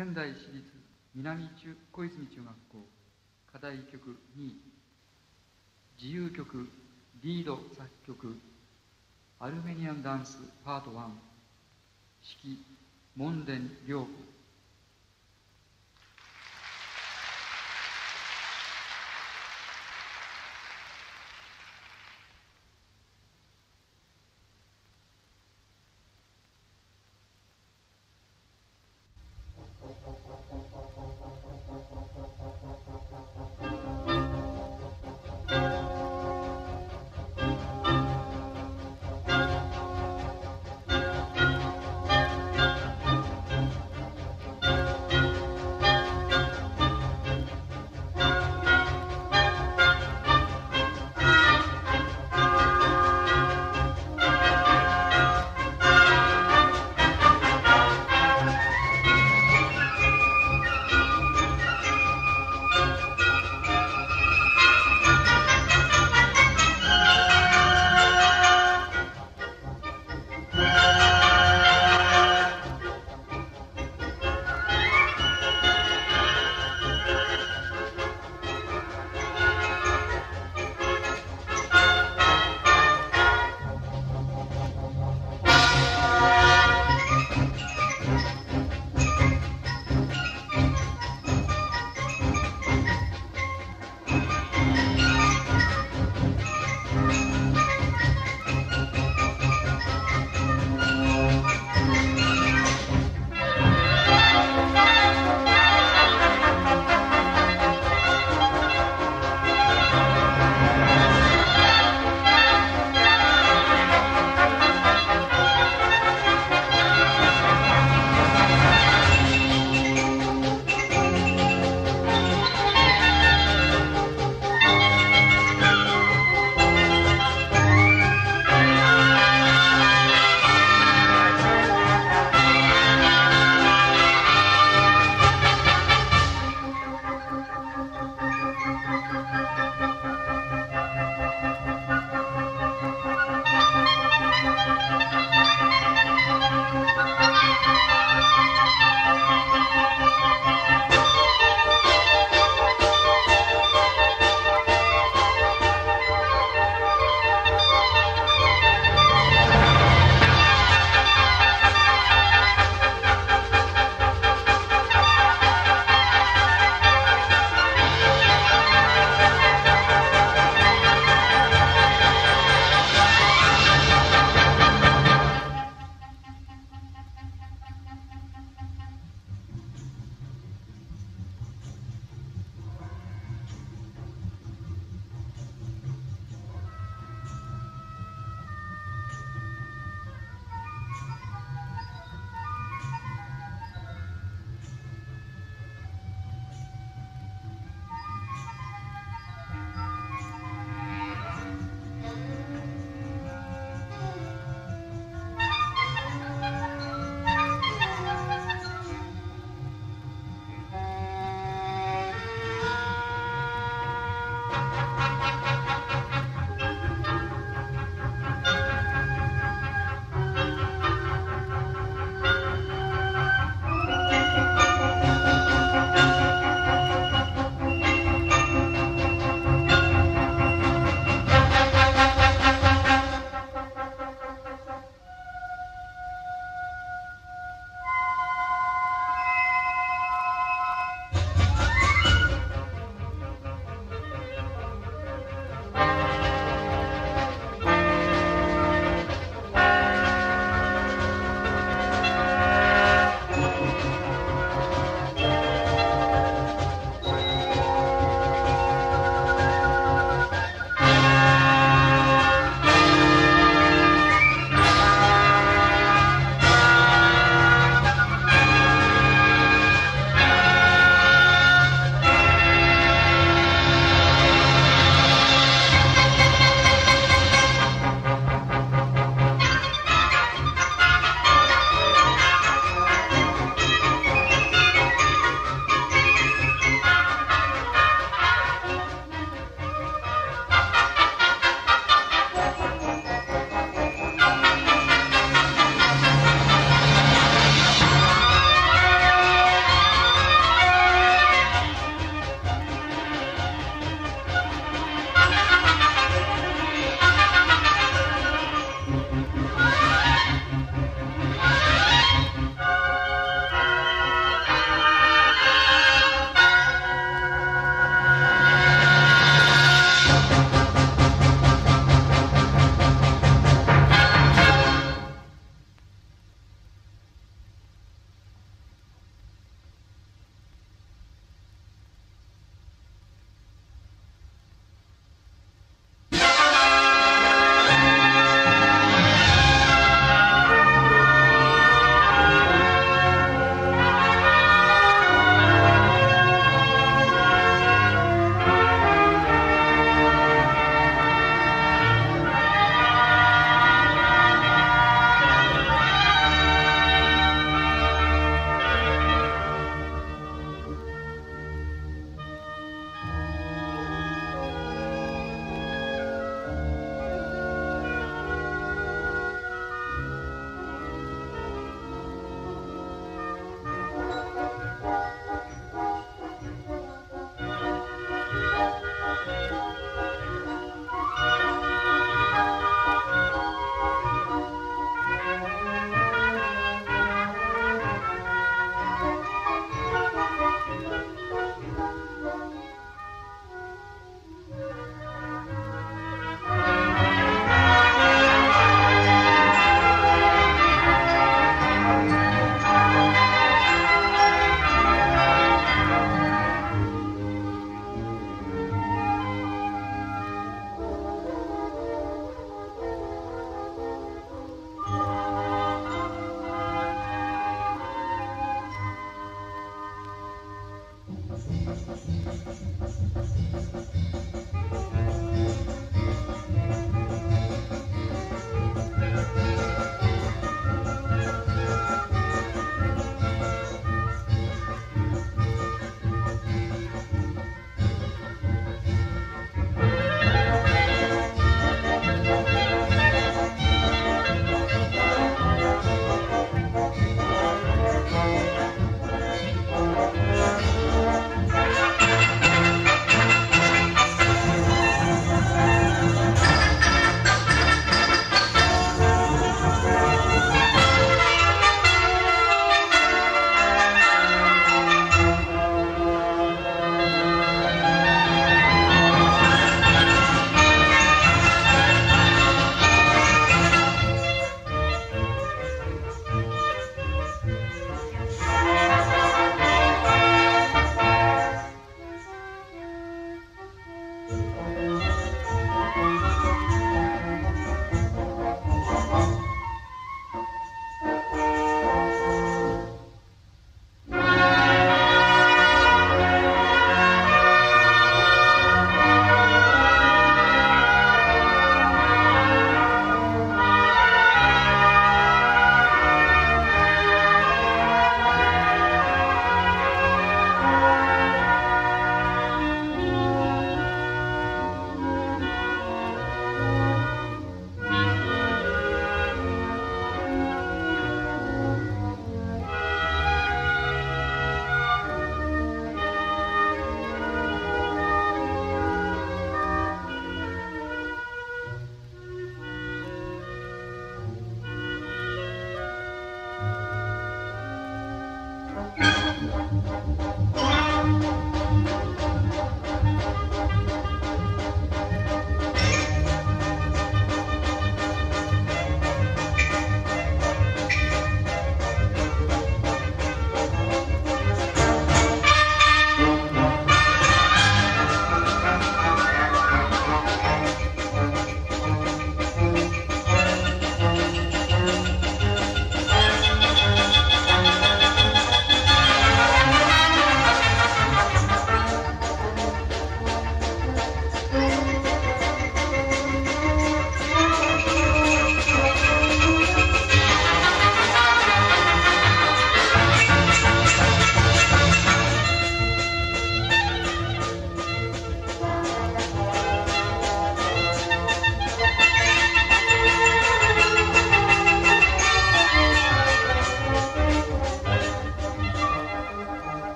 仙台市立南中小泉中学校課題曲2位自由曲リード作曲アルメニアンダンスパート1式門田涼子